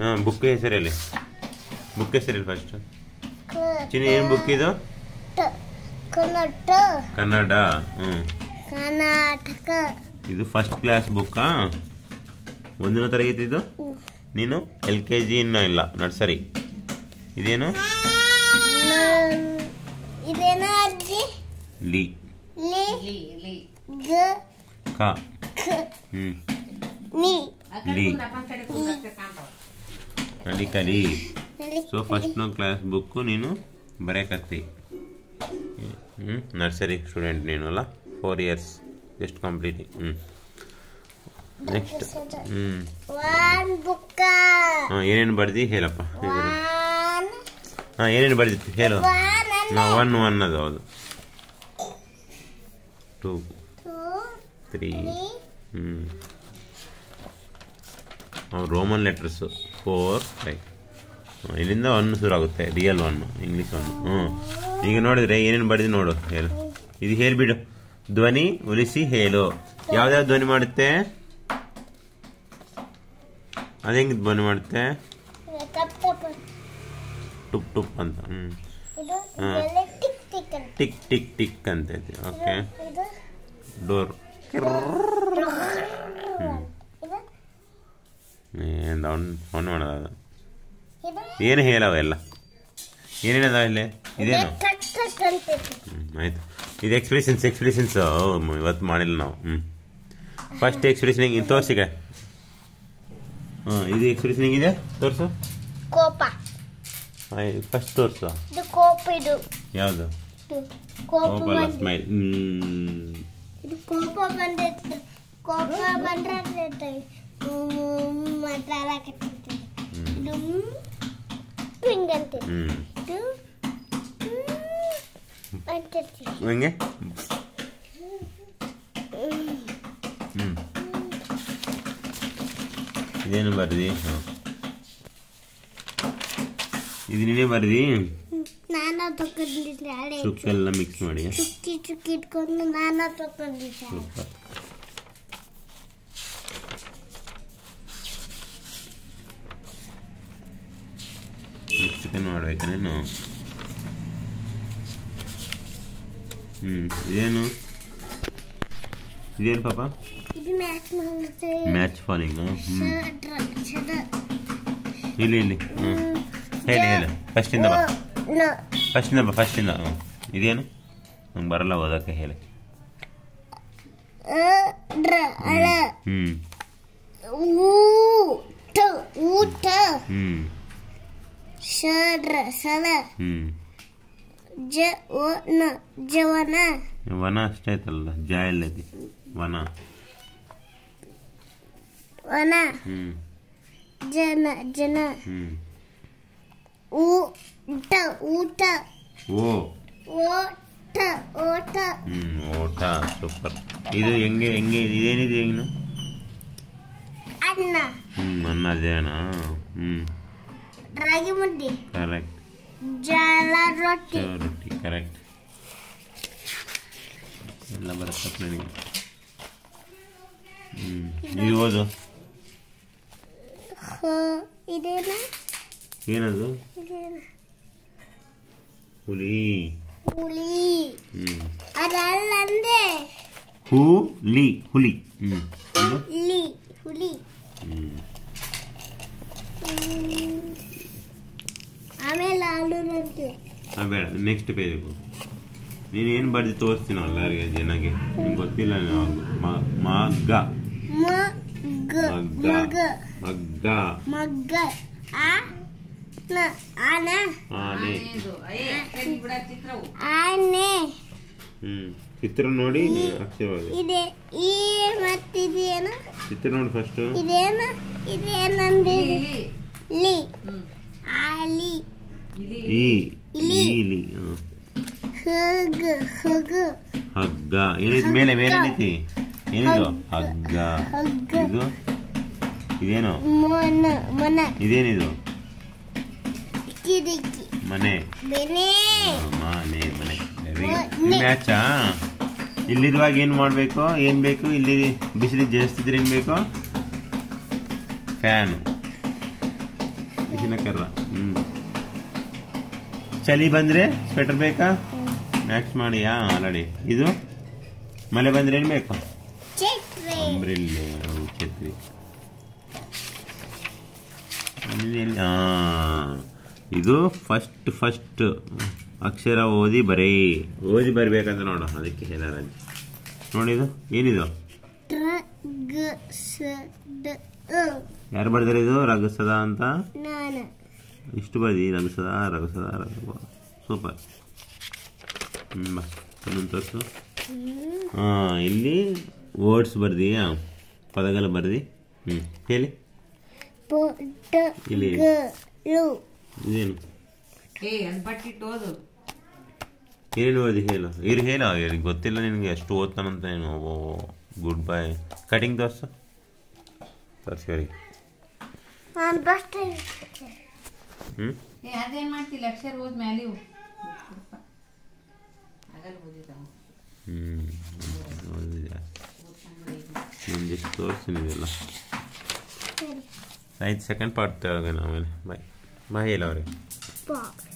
ಹಾಂ ಬುಕ್ ಹೆಸರಲ್ಲಿ ಬುಕ್ ಹೆಸರು ಹೇಳಿ ಫಸ್ಟ್ ಚಿನ್ನ ಏನು ಬುಕ್ ಇದು? ಕನ್ನಡ ಕನ್ನಡ ಹ್ಞೂ ಕರ್ನಾಟಕ. ಇದು ಫಸ್ಟ್ ಕ್ಲಾಸ್ ಬುಕ್ಕಾ ಒಂದನೇ ತರಗತಿ ಇದು? ನೀನು ಎಲ್ ಕೆ ಜಿ ಇನ್ನೂ ಇಲ್ಲ ನರ್ಸರಿ. ಇದೇನು? ಇದೇನ ಅಜ್ಜಿ ಲಿ. ಲಿ. ಗ ಕ. ಹ್ಞೂ ಲಿ. ಕಲಿ ಕಲಿ ಸೊ ಫಸ್ಟ್ ಕ್ಲಾಸ್ ಬುಕ್ಕು ನೀನು ಬರೆಯಕತ್ತಿ ಹ್ಞೂ ನರ್ಸರಿ ಸ್ಟೂಡೆಂಟ್ ನೀನು ಅಲ್ಲ? ಫೋರ್ ಇಯರ್ಸ್ ಜಸ್ಟ್ ಕಂಪ್ಲೀಟ್ ಹ್ಞೂ ನೆಕ್ಸ್ಟ್ ಹ್ಞೂ ಹಾಂ ಏನೇನು ಬರ್ದಿ ಹೇಳಪ್ಪ? ಹಾಂ ಏನೇನು ಬರ್ದಿತ್ತು ಹೇಳು. ನಾ ಒನ್ ಒನ್ ಅದು ಹೌದು. ಟೂ ತ್ರೀ ಹ್ಞೂ ರೋಮನ್ ಲೆಟರ್ಸು ಫೋರ್ ಫೈವ್ ಇಲ್ಲಿಂದ ಒನ್ ಶುರು ಆಗುತ್ತೆ ರಿಯಲ್ ಒನ್ ಇಂಗ್ಲೀಷ್ ಒನ್ ಹ್ಞೂ ಈಗ ನೋಡಿದ್ರೆ ಏನೇನು ಬರೆದು ನೋಡು ಹೇಳು. ಇದು ಹೇಳ್ಬಿಡು. ಧ್ವನಿ ಉಳಿಸಿ ಹೇಳು. ಯಾವ್ದಾವ್ದು ಧ್ವನಿ ಮಾಡುತ್ತೆ? ಅದು ಹೆಂಗೆ ಧ್ವನಿ ಮಾಡುತ್ತೆ? ಟುಪ್ ಟುಪ್ ಅಂತ ಹ್ಞೂ. Tick tick tick tick tick ಅಂತ ಐತಿ ಓಕೆ. ಡೋರ್. ಏನು ಅವ್ನು ಫೋನ್ ಮಾಡೋದ? ಏನು ಹೇಳವ ಎಲ್ಲ? ಏನೇನದ ಇಲ್ಲಿ? ಇದೇನು? ಆಯಿತು. ಇದು ಎಕ್ಸ್ಪ್ರೆಷನ್ಸ್ ಎಕ್ಸ್ಪ್ರೆಷನ್ಸ್ ಇವತ್ತು ಮಾಡಿಲ್ಲ ನಾವು. ಹ್ಞೂ ಫಸ್ಟ್ ಎಕ್ಸ್ಪ್ರೆಷನ್ ಹಿಂಗೆ ತೋರ್ಸಿಗ ಹಾಂ ಇದು ಎಕ್ಸ್ಪ್ರೆಷನ್ ಹೆಂಗಿದೆ? ತೋರಿಸು. ಕೋಪ. ಫಸ್ಟ್ ತೋರಿಸು. ಕೋಪ ಇದು. ಯಾವುದು? ಕೋಪ ಸ್ಮೈಲ್ ಕೋಪ ಬಂದೈತೆ ಕೋಪ ಬಂದ್ರೆ ಮಾತಾಡಕತ್ತೈತಿ ಇದು ಹಿಂಗ್. ಹ್ಞೂ ಇದೇನು ಬರ್ದಿ? ಇದು ನೀನೇ ಬರ್ದಿ? ನಾನು ತಗೊಂಡಿದ್ದೆ ಹಳೆ ಸುಕ್ಕೆಲ್ಲ ಮಿಕ್ಸ್ ಮಾಡಿ. ಚುಕ್ಕಿ ಚುಕ್ಕಿ ಇಟ್ಕೊಂಡು ನಾನು ತಗೊಂಡಿದ್ದೆ ಸೂಪರ್ ಚಿಕನ್ ಮಾಡ್ಬೇಕಾ ನೀನು ಹ್ಞೂ ಇದೇನು ಇದೇನು ಪಾಪ ಇದು ಮ್ಯಾಚ್ ಮಾಡುತ್ತೆ ಮ್ಯಾಚ್ ಫಾಲಿಂಗ್ ಹ್ಞೂ ಶಡ್ರ ಶಡ ಇಲ್ಲಿ ಇಲ್ಲಿ ಹ್ಞೂ ಹೇಳಿ ಹೇಳಿ ಫಸ್ಟಿಂದ ಬಾ ನ ಫಸ್ಟಿಂದ ಬಾ ಫಸ್ಟಿಂದ ಹ್ಞೂ ಇದೇನು ನಂಗೆ ಬರಲ್ಲ ಓದಕ್ಕೆ ಹೇಳಿ ಅ ಡ್ರ ಅಳ ಹ್ಞೂ ಊಟ ಊಟ ಹ್ಞೂ ಹ್ಞೂ ಜ ನ ಜವನ ವನ. ಅಷ್ಟೇ ಐತಲ್ಲ ಜ ಎಲ್ಲೈತಿ ವನ. ವನ. ಜನ ಜನ. ಊಟ ಊಟ. ಓ. ಓಟ ಓಟ. ಹ್ಮ್ ಓಟ ಸೂಪರ್ ಇದು ಹೆಂಗೆ ಹೆಂಗೆ ಇದೇನಿದೆ ಇನ್ನು ಅನ್ನ. ಹ್ಮ್ ಅನ್ನ ಅದೇನಾ ಹ್ಮ್. ರಾಗಿ ಮುದ್ದೆ. ಕರೆಕ್ಟ್ ಜಲ ರೊಟ್ಟಿ. ರೊಟ್ಟಿ ಕರೆಕ್ಟ್ ಎಲ್ಲ ಬರುತ್ತೆ ನನಗೆ ಹ್ಞೂ ನೀವು ಓದು. ಇದೇನ? ಏನದು? ಹುಲಿ. ಹುಲಿ. ಹ್ಞೂ ಅದಲ್ಲಂದೆ ಅದಲ್ಲ ಹುಲಿ ಹುಲಿ. ಹ್ಮ್ ಇದು ಲಿ ಹುಳಿ ಹ್ಮ್ ಹ್ಮ್. ಆಮೇಲೆ ಆಲೂ ನಂತೆ ಆ ಬೇಡ ನೆಕ್ಸ್ಟ್ ಪೇಜ್ ನೀನು ಏನು ಬರ್ದು ತೋರಿಸ್ತೀನ ಎಲ್ಲರಿಗೆ ಜನಗೆ? ನಿಮ್ಗೆ ಗೊತ್ತಿಲ್ಲ ಮಗ್ಗ. ಮಗ್ಗ. ಮಗ್ಗ. ಮಗ ಮಗ್ಗ. ಆನೆ. ಆನೆ. ಹ್ಮ್. ಚಿತ್ರ ನೋಡಿ ಅಕ್ಷರವಾಗಿ. ಇದೆ. ಈ ಮತ್ತಿದೇನು? ಚಿತ್ರ ನೋಡಿ ಫಸ್ಟ್ ಇದೇನು? ಇದೇನಂದ್ರೆ ಲಿ. ಆಲಿ ಈ. ಇಲಿ. ಹಗ್ಗ ಹಗ್ಗ. ಏನಿದೆ? ಮೇಲೆ ಮೇಲೆ ಏನೈತಿ ಏನಿದು? ಹಗ್ಗ. ಇದು? ಇದೇನು? ಮೊನ ಮೊನ. ಇದೇನಿದು? ಮನೆ. ಮನೆ. ಮನೆ ಮನೆ. ಮ್ಯಾಚಾ ಇಲ್ಲಿರುವಾಗ ಏನ್ ಮಾಡ್ಬೇಕು? ಏನ್ ಬೇಕು? ಇಲ್ಲಿ ಬಿಸಿಲಿ ಜಾಸ್ತಿ ಏನ್ ಬೇಕು? ಫ್ಯಾನ್ ಬಿಸಿನ ಕರ್ರ ಹ್ಮ್. ಚಳಿ ಬಂದ್ರೆ ಸ್ವೆಟರ್ ಬೇಕಾ? ಮ್ಯಾಕ್ಸ್ ಮಾಡಿ ಆಲ್ರೆಡಿ ಇದು? ಮಳೆ ಬಂದ್ರೆ ಏನ್ ಬೇಕು? ಅಂಬ್ರಿಲ್ಲ ಛತ್ರಿ. ಇದು ಫಸ್ಟ್ ಫಸ್ಟ್ ಅಕ್ಷರ ಓದಿ ಬರೀ. ಓದಿ ಬರ್ಬೇಕಂತ ನೋಡು ಅದಕ್ಕೆ ಹೇಳಾರ ನೋಡಿದು ಏನಿದು? ಯಾರು ಬರ್ದಾರೆ ಇದು ರಗಸದ ಅಂತ? ಇಷ್ಟು ಬದಿ ರಗಸದ ರಗಸದ ರಘುವ ಸೂಪರ್ ಹ್ಞೂ ಬಾ. ಇನ್ನೊಂದು ತೋರಿಸು. ಹಾಂ ಇಲ್ಲಿ ವರ್ಡ್ಸ್ ಬರ್ದಿಯಾ ಪದಗಳು ಬರ್ದಿ. ಹ್ಞೂ ಹೇಳಿ. ಇಲ್ಲಿ. ಇದೇನು? ಏ ಅದು ಬಟ್ಟಿಟ್ಟು ಓದು. ಏನೇನು ಓದಿ ಹೇಳು. ಇರು ಹೇಳು. ಇವ್ರಿಗೆ ಗೊತ್ತಿಲ್ಲ ನಿನಗೆ ಎಷ್ಟು ಓದ್ತಾನಂತ ನೀನು ಓ ಗುಡ್ ಬೈ ಕಟಿಂಗ್ ತೋರಿಸು. ತೋರಿಸಿ ಅವ್ರಿಗೆ ನಾನು ಬಸ್ ಹ್ಞೂ ಏ ಅದೇನ್ ಮ್ಯಾಲೆ. ಆಗಲ್ಲ ಹ್ಞೂ ಓದಿದ್ಯಾ ಆಯ್ತು ಸೆಕೆಂಡ್ ಪಾರ್ಟ್ ಆಮೇಲೆ. ಬಾಯ್. ಬಾಯ್ ಅವ್ರಿಗೆ ಬಾಕ್ಸ್